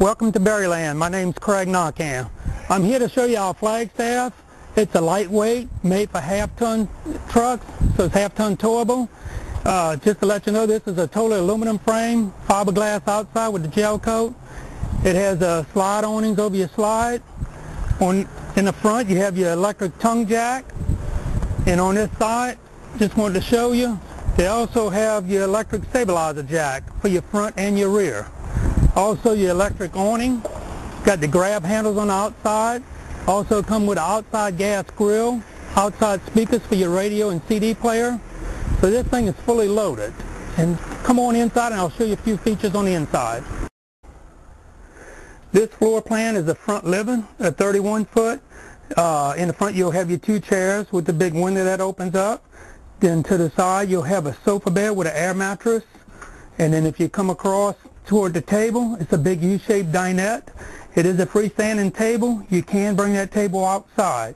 Welcome to Berryland. My name's Craig Knockham. I'm here to show you our Flagstaff. It's a lightweight, made for half-ton trucks, so it's half-ton towable. Uh, just to let you know, this is a totally aluminum frame, fiberglass outside with the gel coat. It has uh, slide awnings over your slide. On In the front, you have your electric tongue jack. And on this side, just wanted to show you, they also have your electric stabilizer jack for your front and your rear. Also your electric awning, got the grab handles on the outside. Also come with an outside gas grill, outside speakers for your radio and CD player. So this thing is fully loaded. And come on inside and I'll show you a few features on the inside. This floor plan is a front living, a 31 foot. Uh, in the front you'll have your two chairs with the big window that opens up. Then to the side you'll have a sofa bed with an air mattress. And then if you come across toward the table, it's a big U-shaped dinette. It is a freestanding table. You can bring that table outside.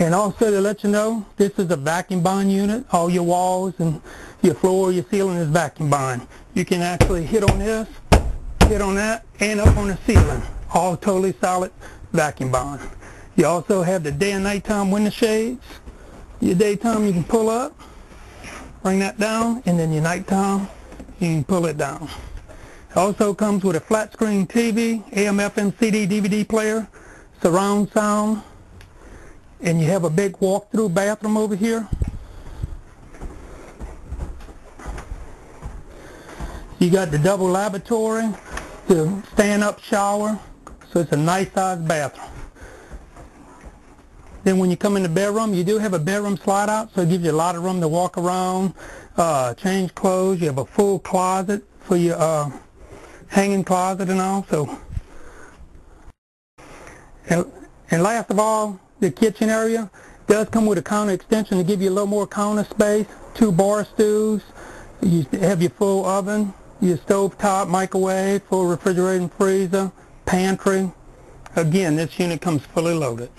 And also to let you know, this is a vacuum bond unit. All your walls and your floor, your ceiling is vacuum bond. You can actually hit on this, hit on that, and up on the ceiling. All totally solid vacuum bond. You also have the day and nighttime window shades. Your daytime you can pull up, bring that down, and then your nighttime you can pull it down. Also comes with a flat screen TV, AM, FM, CD, DVD player, surround sound, and you have a big walk-through bathroom over here. You got the double lavatory, the stand-up shower, so it's a nice sized bathroom. Then when you come in the bedroom, you do have a bedroom slide out, so it gives you a lot of room to walk around, uh, change clothes. You have a full closet for your uh, hanging closet and all. So, and, and last of all, the kitchen area does come with a counter extension to give you a little more counter space. Two bar stools. You have your full oven, your stove top, microwave, full refrigerator and freezer, pantry. Again, this unit comes fully loaded.